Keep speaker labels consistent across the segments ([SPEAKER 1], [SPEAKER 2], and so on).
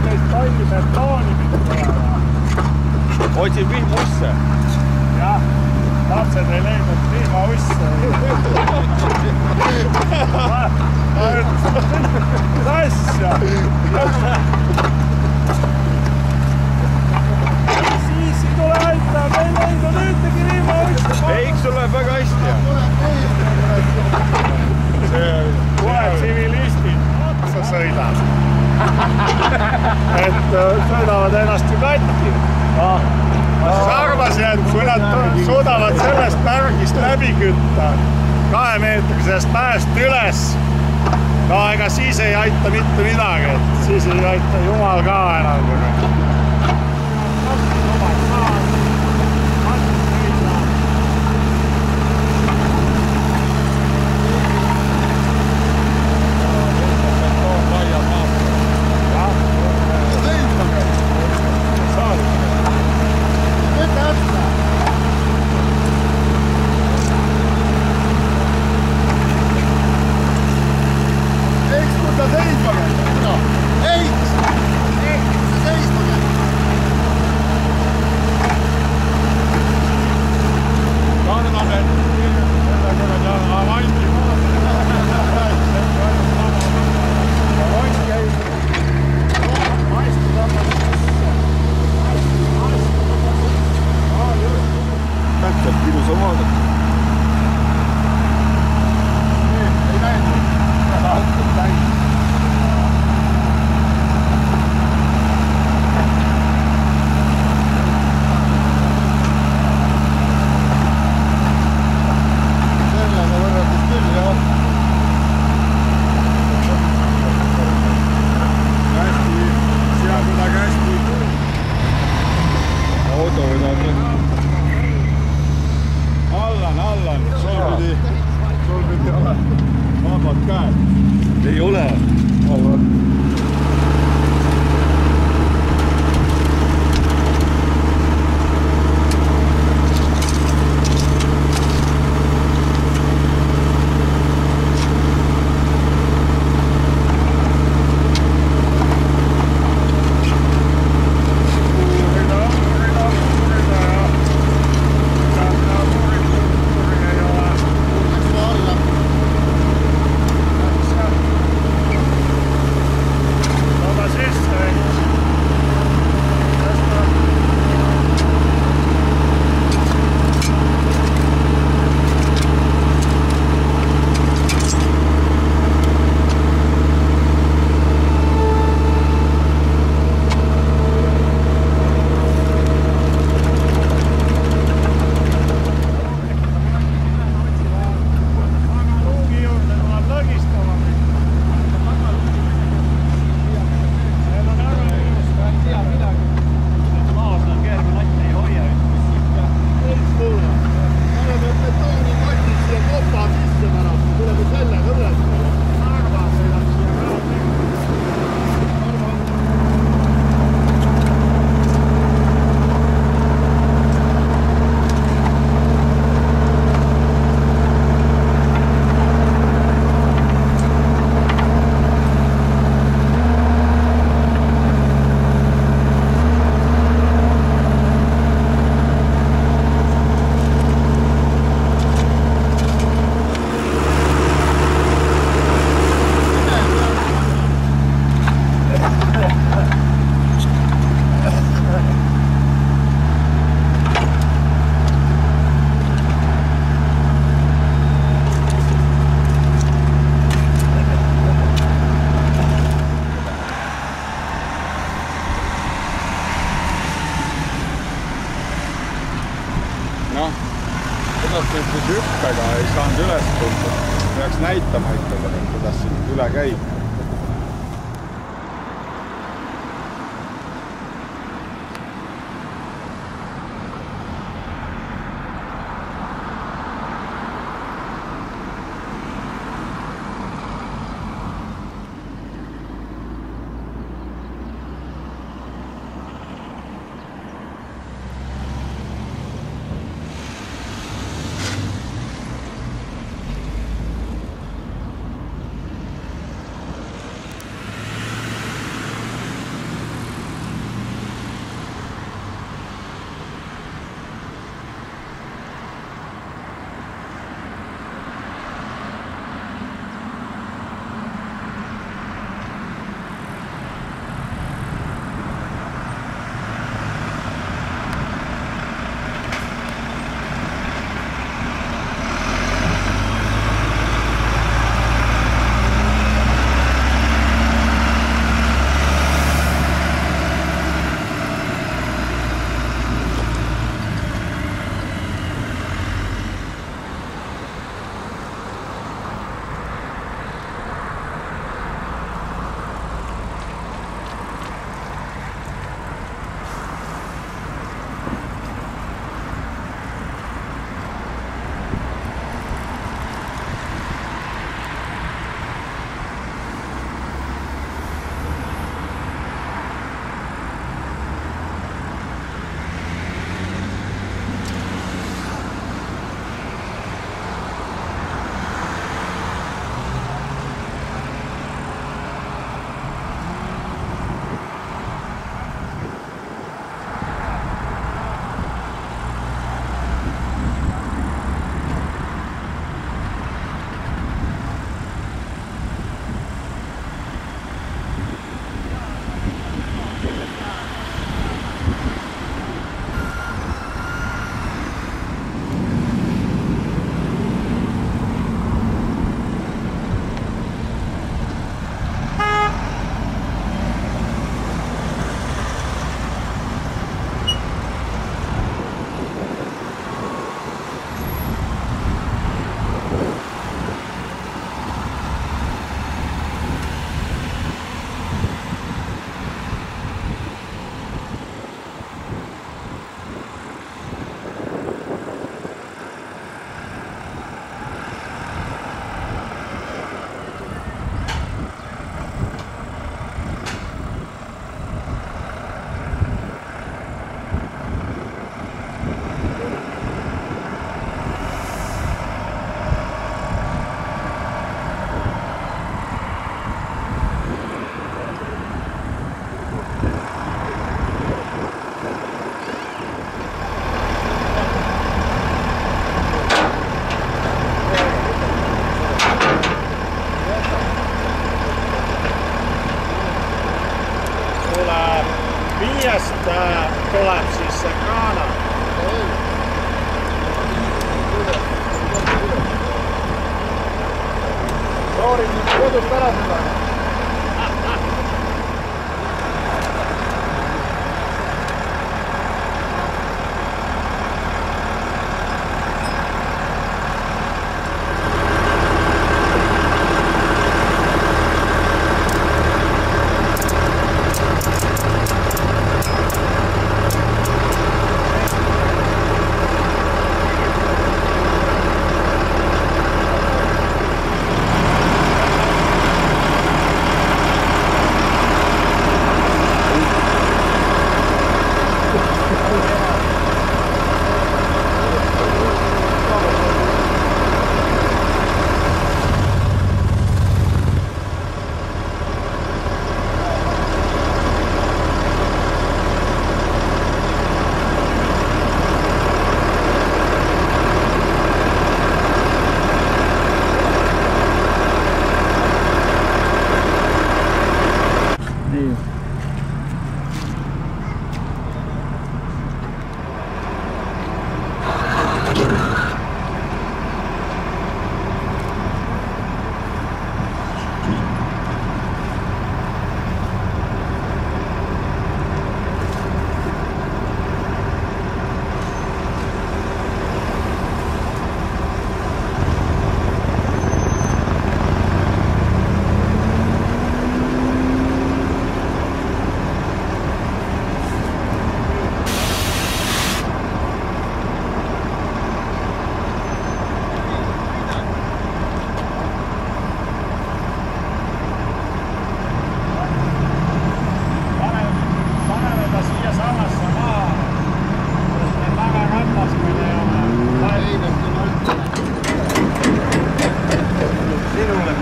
[SPEAKER 1] kaksteist tonni betooni pidi tulema.
[SPEAKER 2] otsin vihmusse.
[SPEAKER 1] jah, lapsed ei leidnud vihmausse. mis asja? siis ei tule aita, me ei leidnud ühtegi vihmausse.
[SPEAKER 2] ei, sul läheb väga hästi.
[SPEAKER 1] kohe tsivilistid otsa sõidad. Et äh, sõidavad ennast ju katki. ma siis arvasin, et kui nad suudavad sellest märgist läbi kütta kahemeetrisest mäest üles, no ega siis ei aita mitte midagi, et siis ei aita jumal ka enam.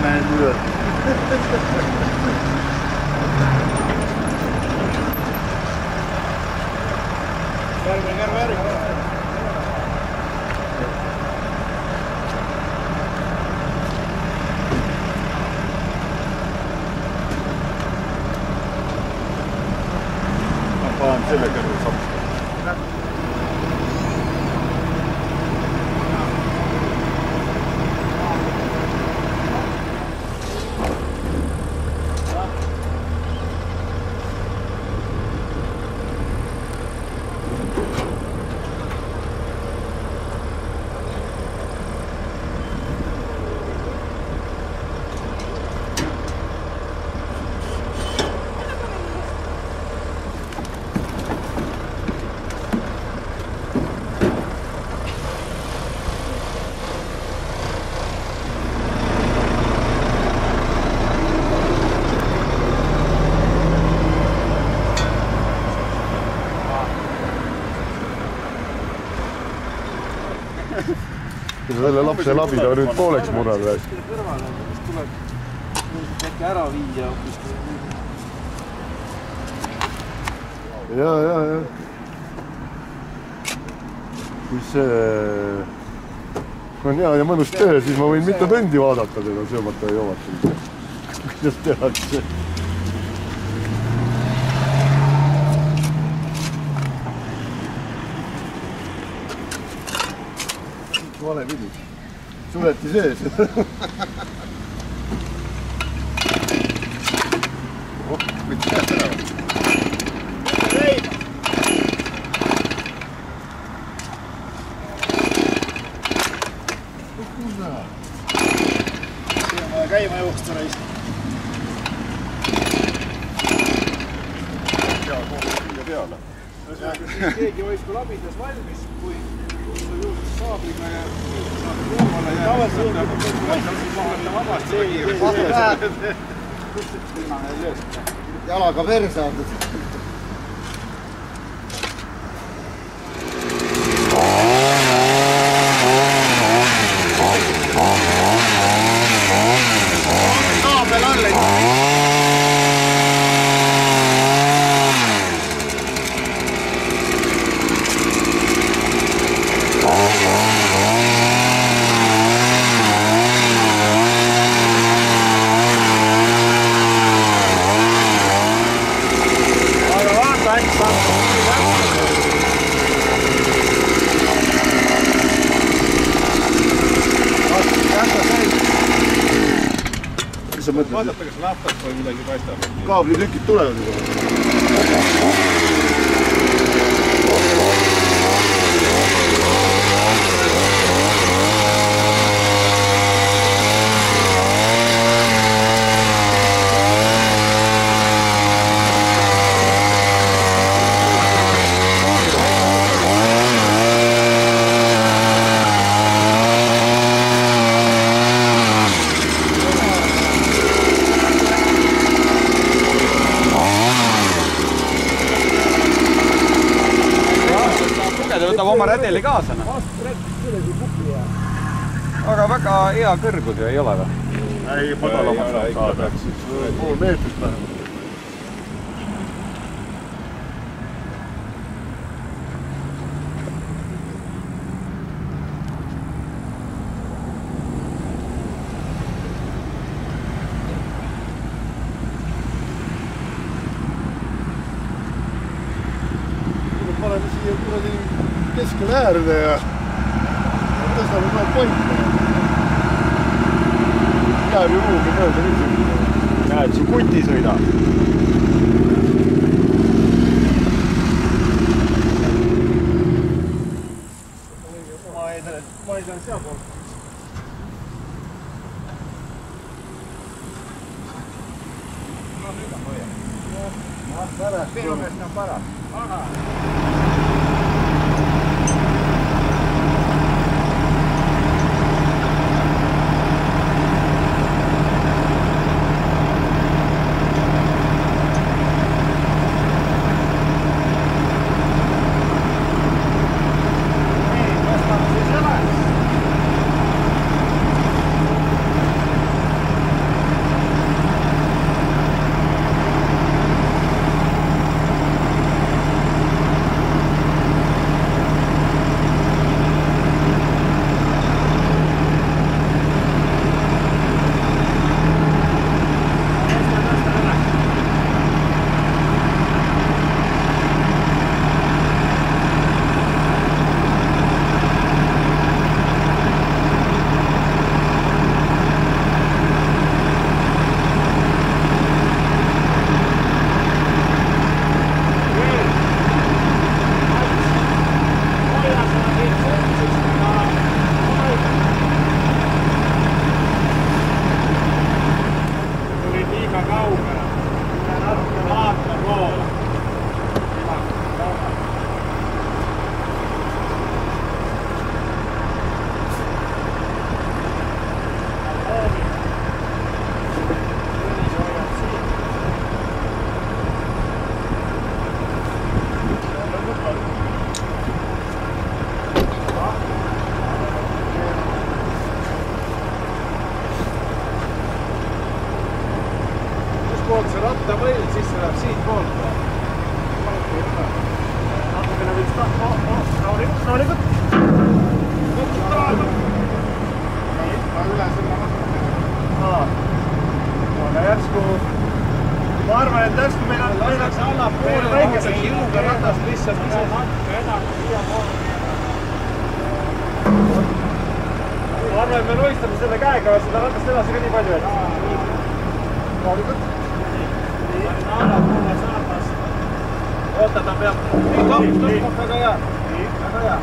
[SPEAKER 3] mecbur. Ver,
[SPEAKER 2] ver, ver. Selle
[SPEAKER 3] lapse labida nüüd pooleks murrad või?
[SPEAKER 4] tuleb äkki ära viia hoopis.
[SPEAKER 3] ja, ja, ja. kui see on hea ja mõnus töö, siis ma võin mitu tundi vaadata teda söömata ja joomata. kuidas tehakse. Vale pidi, suleti sees. oh, võttis käest ära või?
[SPEAKER 4] käima joosta raisk.
[SPEAKER 2] hea koos viia peale.
[SPEAKER 4] keegi hoidku labidas valmis,
[SPEAKER 3] jalaga perse andnud.
[SPEAKER 4] kaabel all.
[SPEAKER 1] aga vaata, äkki saab
[SPEAKER 3] mis sa mõtled,
[SPEAKER 2] vaadata, kas naftat või midagi paistab.
[SPEAKER 3] kaablitükid tulevad juba?
[SPEAKER 2] Rädeli kaasa. aga väga hea kõrgus ju ei ole või?
[SPEAKER 3] ei, madalamaks saab saada, siis pool meetrit vähemalt. あれだよ私はうまっ
[SPEAKER 2] ぽいんだ
[SPEAKER 4] よじゃあ両方受けたら出
[SPEAKER 3] て
[SPEAKER 5] くるんだよ。じ行って急い
[SPEAKER 2] だ。
[SPEAKER 5] Väikesed
[SPEAKER 2] jõuga ratast lihtsalt enam siiapoole.
[SPEAKER 5] ma arvan, et me loistame selle käega seda ratast edasi ka nii palju, et.
[SPEAKER 2] saapas. oota, ta peab. nii, topp, topp, väga hea. väga hea.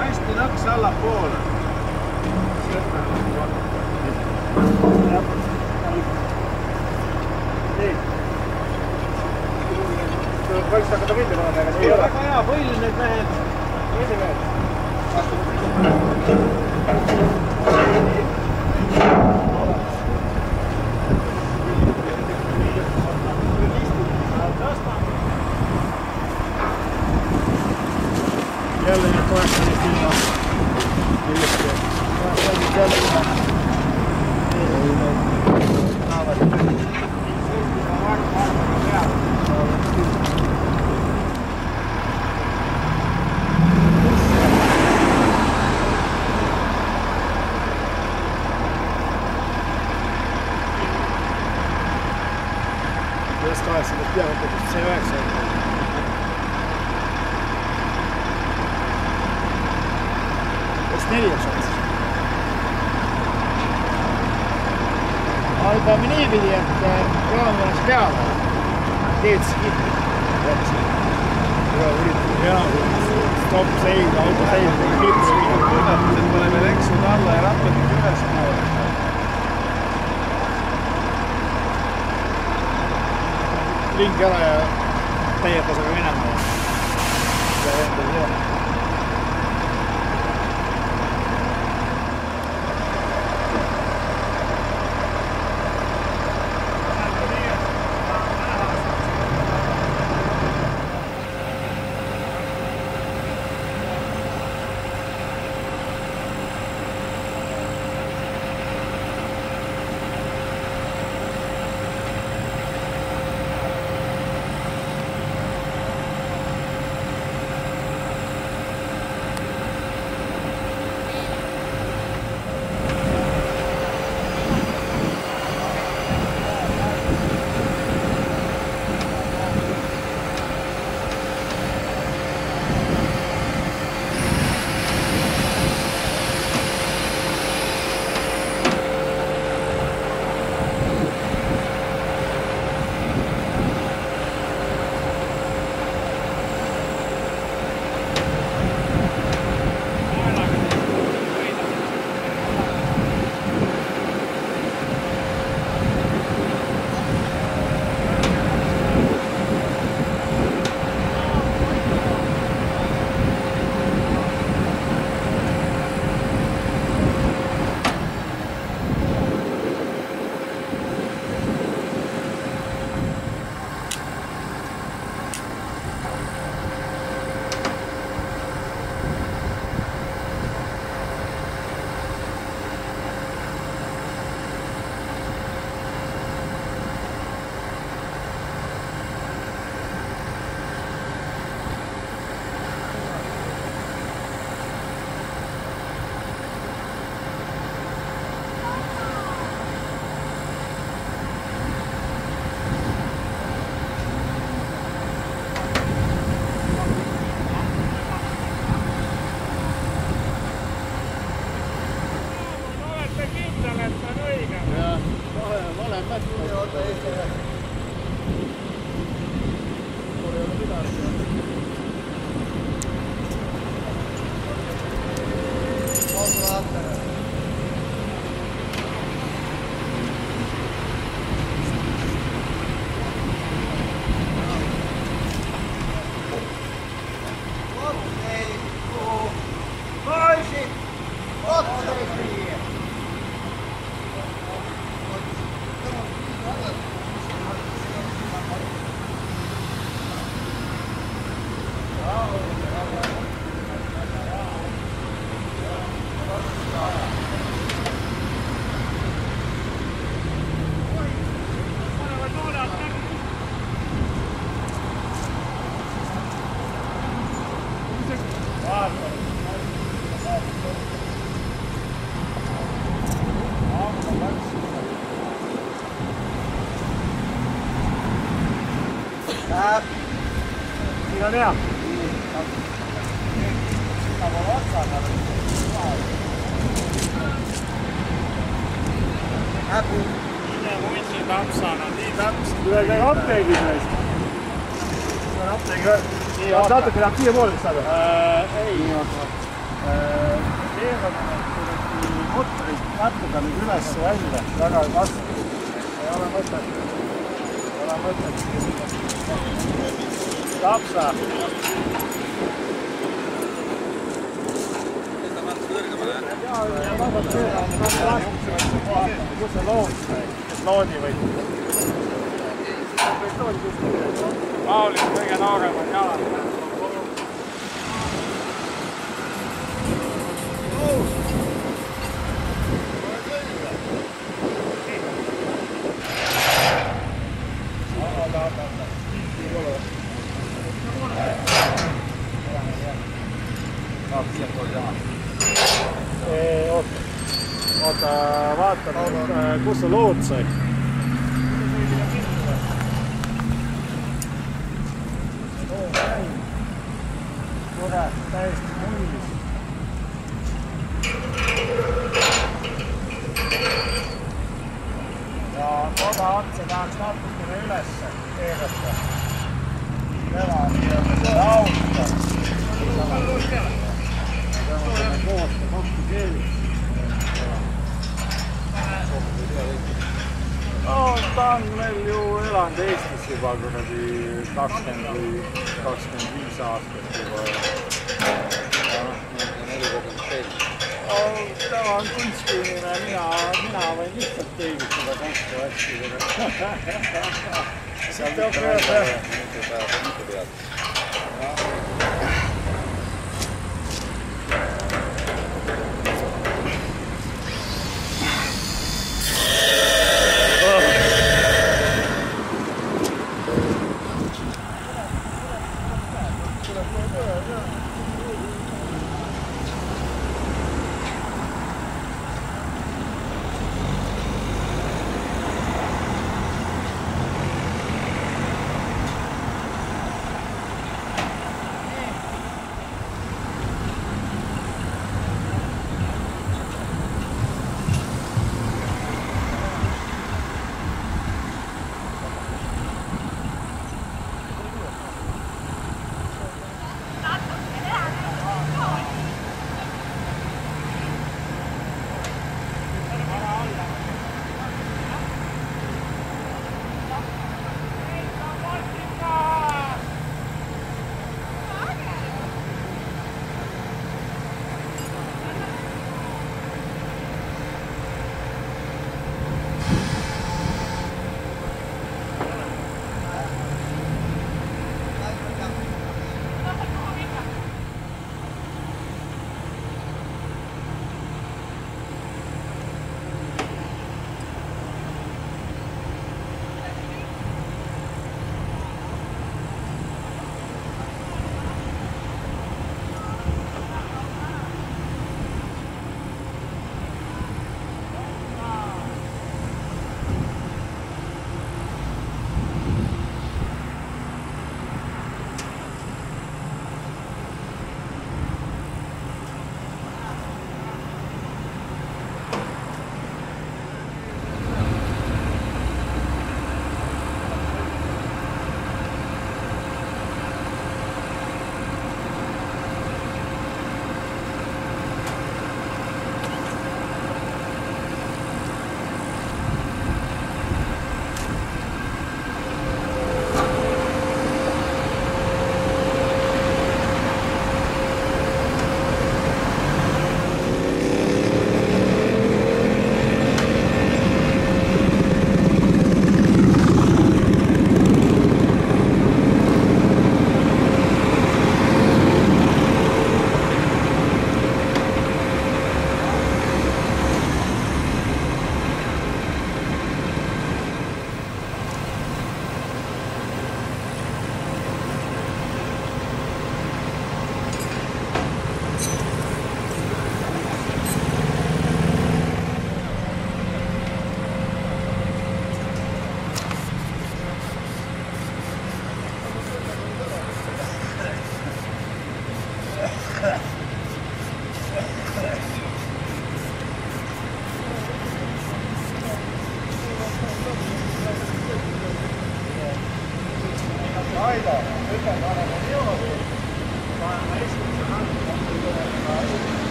[SPEAKER 2] hästi nõks allapoole.
[SPEAKER 5] nii. Võiks hakata pildi panema, aga ei ole.
[SPEAKER 2] väga hea põll need mehed.
[SPEAKER 5] esimees. jälle nüüd kaheksateist ilma. kuidas kaheksateist peale, see üheksa. kas neli oleks olnud siis? aga ütleme niipidi, et joon oleks peal, teed siis kinni. jaa, stopp seis, auto seis, klips kõik.
[SPEAKER 2] tunnetused pole veel eksud alla ja rattad ülespoole.
[SPEAKER 5] Ringi ära ja täie tasaga minema ja. Ja endal hea.
[SPEAKER 1] siin on hea.
[SPEAKER 2] nii tampsana, nii tampsana.
[SPEAKER 1] tule käi apteegis neist. see on apteegi veel. nii, natuke läheb siiapoole vist saada. ei, keerame need kuidagi mutrid näpuga nüüd üles ja välja, väga ei kasva. ei ole mõtet, ei ole mõtet. tapsa. kus see sai, loodi või?
[SPEAKER 2] Paulis kõige nooremad jalad.
[SPEAKER 1] oota, oota, vaatame, kus see lood sai. kurat, täiesti mullis. ja koda otsa tahaks natukene ülesse keerata. tema nii-öelda seda austa. tõmbame kohta kokku keeliks.
[SPEAKER 2] no ta on meil ju elanud Eestis juba kuradi kakskümmend või kakskümmend viis aastat juba. no tema on kunstiinimene, mina, mina võin lihtsalt keevitada kokku asju.
[SPEAKER 1] siit tõmbab üles. Sinne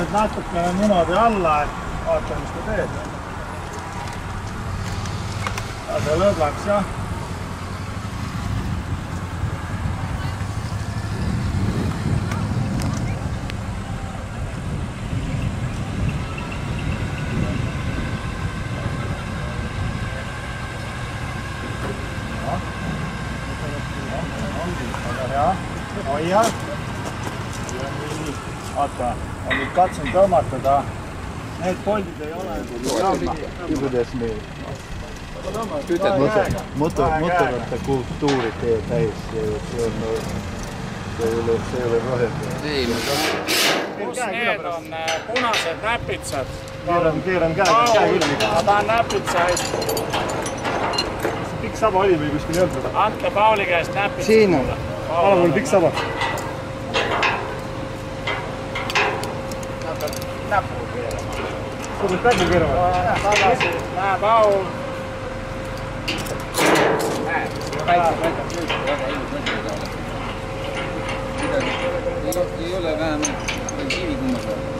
[SPEAKER 6] nüüd
[SPEAKER 7] natukene niimoodi alla, et vaatame, mis ta teeb. lase lõdvaks jah. väga hea, hoia vaata, ma nüüd katsun tõmmata ta, need poldid ei ole.
[SPEAKER 4] kuidas nii? motor, motor, motorratta kultuuri tee täis, see on, see ei ole, see ei ole roheline.
[SPEAKER 7] kus need on äh, punased näpitsad?
[SPEAKER 5] keeran, keeran käe, käe külge.
[SPEAKER 7] ma tahan näpitsaid,
[SPEAKER 5] pikk saba oli või kuskil ei olnud
[SPEAKER 7] andke Pauli käest näpitsad.
[SPEAKER 4] Siin on.
[SPEAKER 5] mul pikk saba.
[SPEAKER 7] Näppu keerama. tagasi, näe Paul.
[SPEAKER 1] ei ole vähemalt kivikummas või?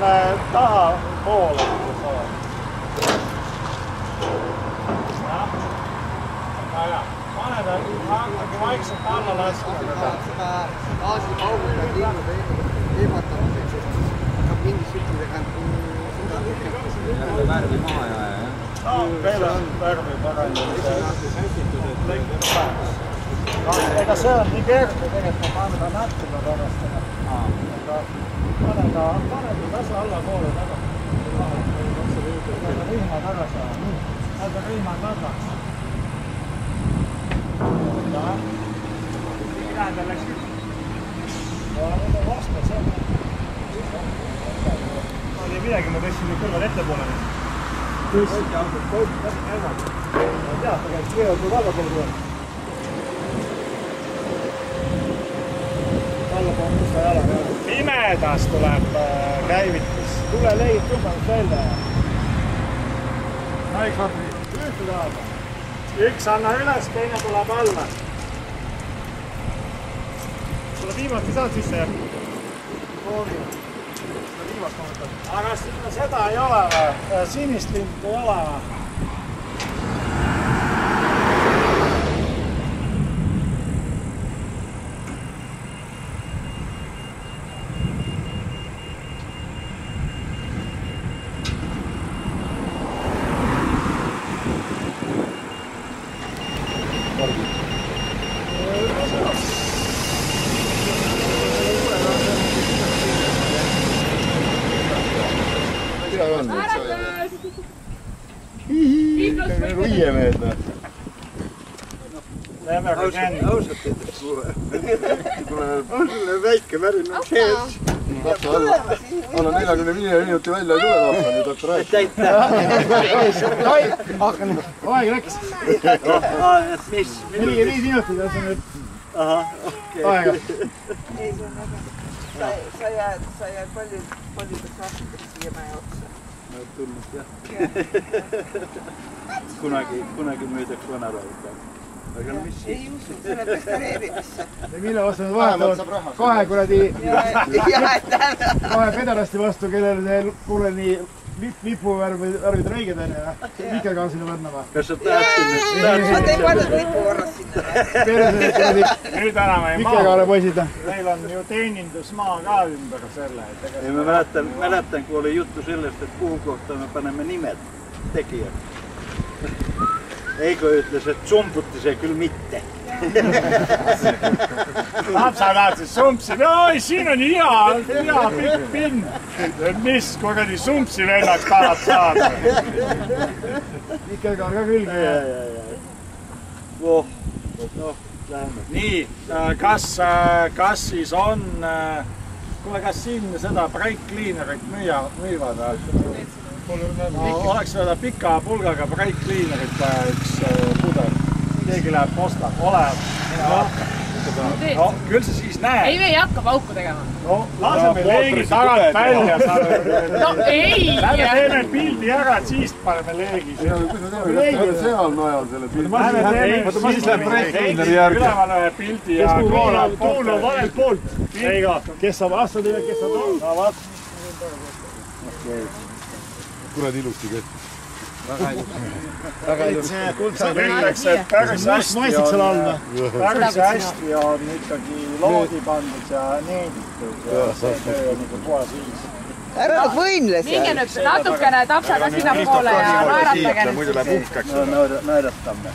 [SPEAKER 5] Natukene oled. jah, väga hea. pane ta, hakake vaikselt alla laskma teda.
[SPEAKER 8] seda gaasipauguga linnub eematamiseks, sest hakkab mingi seda lükkama.
[SPEAKER 7] värvi maha ja, ja.
[SPEAKER 5] no meil on värvi parandamise. ega see on nii kerge tegelikult, ma panen ta näppida pärast pane ta, pane ta tasa allapoole tagasi. rihma tagasi ajama, jälle rihma tagasi. tähendab, läks üks. ja nüüd on vastu see. ma ei tea midagi, ma tõstsin nüüd kõrvad ettepoole. tõstsin. ma tean, ta käib kõigepealt kui allapoole tuleb. allapoole musta jalaga. Pimedas tuleb äh, käivitus, tuleleid tõmbanud välja. ühte taha. üks anna üles, teine tuleb alla. seda viimast ei saanud sisse jah? proovi. seda viimast kommenteeri. aga s- seda ei ole või? sinist linti ei ole või?
[SPEAKER 3] Välja ei tule tahta, nüüd hakkab rääkima.
[SPEAKER 5] aeg läks.
[SPEAKER 4] mis?
[SPEAKER 5] nelikümmend viis minutit on see nüüd aega.
[SPEAKER 8] ei, see on väga. sa, sa jääd, sa jääd palju, paljudeks aastateks siia mäe otsa.
[SPEAKER 4] tulnud jah. kunagi, kunagi müüdaks vanarauda. Aga no mis siis?
[SPEAKER 8] ei usu, see läheb restaureerimisse.
[SPEAKER 5] mille vastu nad vahetavad kahe kuradi, kahe pederasti vastu, kellel see kuule nii lip, lipuvärvi, värvid räiged on ja vikerkansile panna või?
[SPEAKER 4] kas sa tahtsid nüüd,
[SPEAKER 8] ma tein pannud lipukorras sinna.
[SPEAKER 5] perse kuradi
[SPEAKER 1] nüüd enam ei mahu,
[SPEAKER 5] vikerkaare poisid.
[SPEAKER 1] meil on ju teenindusmaa ka ümber selle,
[SPEAKER 4] ei ma mäletan, mäletan, kui oli juttu sellest, et kuhu kohta me paneme nimed, tegijad. Eigo ütles, et sumbuti see küll mitte.
[SPEAKER 1] lapsa tahtsid sumpsi, oi siin on hea, hea pikk pinn. mis kuradi sumpsi vennaks tahad saada?
[SPEAKER 5] vikerkaar ka külge
[SPEAKER 4] oh, noh, läheme.
[SPEAKER 1] nii, kas, kas siis on, kuule, kas siin seda break cleaner'it müüa, müüvad või? oleks seda pika pulgaga break cleaner'it vaja üks äh, pudel. keegi läheb ostab, ole, no küll sa siis
[SPEAKER 9] ei,
[SPEAKER 1] näed.
[SPEAKER 9] me ei hakka pauku tegema.
[SPEAKER 1] no laseme leegi tagant välja,
[SPEAKER 9] no ei.
[SPEAKER 1] lähme teeme pildi ära, siis paneme leegi.
[SPEAKER 3] kus me teeme, kas me seal najal selle pildi?
[SPEAKER 5] Siis lähen break cleaner'i järgi.
[SPEAKER 1] üleval ühe pildi ja
[SPEAKER 5] läheb?
[SPEAKER 1] tuul on valelt poolt.
[SPEAKER 5] Kes saab asjad üle, kes saab
[SPEAKER 1] no vot,
[SPEAKER 3] kuradi ilusti kett.
[SPEAKER 1] ütleks, et päris hästi
[SPEAKER 5] maitsid seal all
[SPEAKER 1] on,
[SPEAKER 5] või?
[SPEAKER 1] päris hästi on ikkagi loodi pandud ja needitud ja see töö on nagu puhas viis.
[SPEAKER 8] ära võimle
[SPEAKER 9] minge
[SPEAKER 8] seal.
[SPEAKER 9] nüüd natukene tapsaga sinnapoole ja naeratage nüüd.
[SPEAKER 3] muidu läheb uhkeks.
[SPEAKER 4] no naer- naeratame.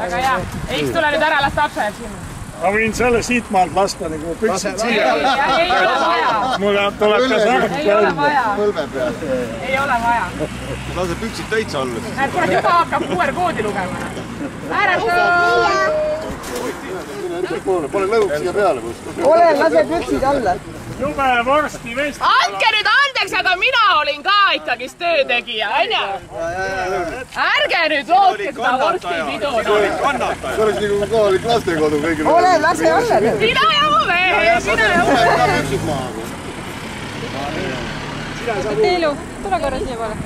[SPEAKER 9] väga hea. Eiks, tule nüüd ära, las tapsa jääb sinna.
[SPEAKER 1] Ma võin selle siitmaalt lasta nagu püksid
[SPEAKER 9] ei,
[SPEAKER 1] siia.
[SPEAKER 9] ei ole vaja,
[SPEAKER 1] mulle tuleb ka särk
[SPEAKER 9] ei ole vaja,
[SPEAKER 3] põlve peal.
[SPEAKER 9] ei ole vaja.
[SPEAKER 3] lase püksid täitsa alla.
[SPEAKER 9] näed, kurat juba hakkab QR koodi lugema. ära
[SPEAKER 3] pane lõuks siia peale.
[SPEAKER 8] ole, lase püksid alla.
[SPEAKER 1] jube vorsti vest.
[SPEAKER 9] andke nüüd andeks, eks aga mina olin ka ikkagist töötegija, onju. ärge nüüd lootke seda vorstipidu.
[SPEAKER 3] see oleks nagu kohalik lastekodu kõigile.
[SPEAKER 8] ole, lase olla
[SPEAKER 9] mina ja mu mees, mina ja mu mees.
[SPEAKER 10] Teelu, tule korra siia poole.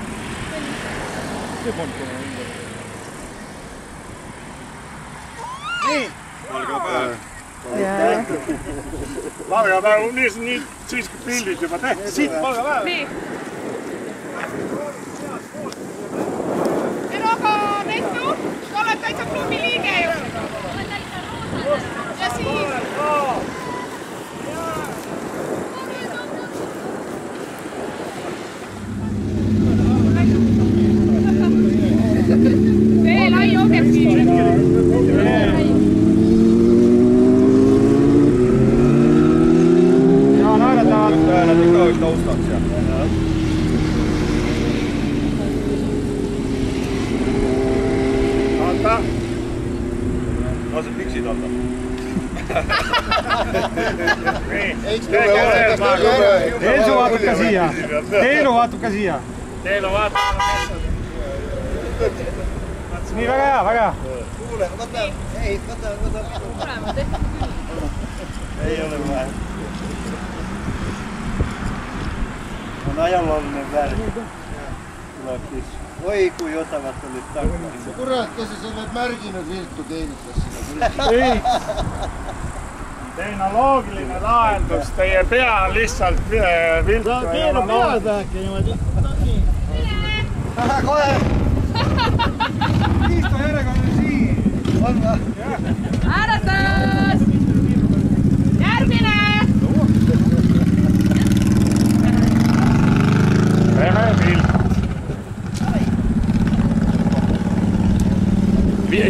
[SPEAKER 1] Palgapäev on nii, nii siis kui pildid juba tehti, siit palgapäev.
[SPEAKER 9] nii. tere, aga Nettu, sa oled täitsa klubi liige ju. ja siis. tee lai objektiiv.
[SPEAKER 2] ja naeratavad.
[SPEAKER 4] Nad ikka olid taustaks ja.
[SPEAKER 1] oota,
[SPEAKER 4] lased piksid alla.
[SPEAKER 1] nii.
[SPEAKER 2] Teelu vaatab ka siia. Teelu vaatab ka siia.
[SPEAKER 1] Teil on vaata.
[SPEAKER 2] nii, väga hea, väga hea.
[SPEAKER 8] kuule, võta, ei, võta, võta.
[SPEAKER 11] ei ole vaja. On ajalooline värk. tuleb siis. oi kui osavalt olid tagasi.
[SPEAKER 3] kurat, kes sa selle märginud viltu teenitas sinna?
[SPEAKER 1] tehnoloogiline lahendus, teie pea on lihtsalt vi- viltu.
[SPEAKER 11] keerab pead äkki niimoodi.
[SPEAKER 8] kohe,
[SPEAKER 2] istu järjekordne siin.
[SPEAKER 9] hääletus.
[SPEAKER 1] tere, pilt.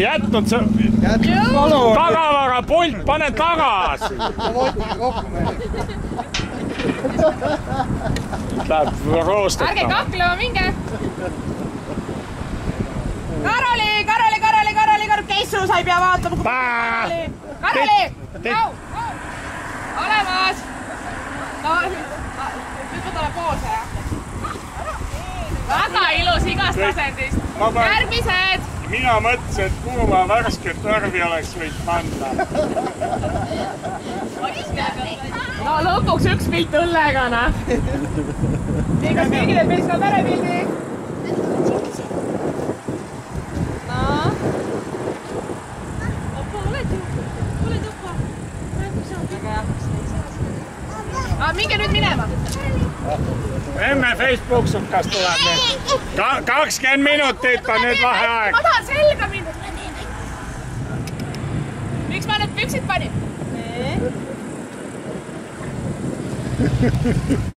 [SPEAKER 1] jätnud see tagavarapult, pane tagasi. Läheb
[SPEAKER 9] ärge
[SPEAKER 1] roostetama.
[SPEAKER 9] kaklema, minge. Karoli, Karoli, Karoli, Karoli, Karoli, Kessu, sa ei pea vaatama. Karoli, Karoli, olemas. no nüüd võtame poose. Väga ilus igast asendist.
[SPEAKER 1] Ma
[SPEAKER 9] järgmised.
[SPEAKER 1] mina mõtlesin, et kuuma värsket värvi oleks võinud panna.
[SPEAKER 9] no lõpuks üks pilt õllega, noh. nii, kas keegi teeb meist ka perepildi? aga minge nüüd minema.
[SPEAKER 1] Emme Facebook sukas tuleb nüüd. kakskümmend minutit on nüüd vaheaeg
[SPEAKER 9] ma. tahan selga minna. miks ma need püksid panin?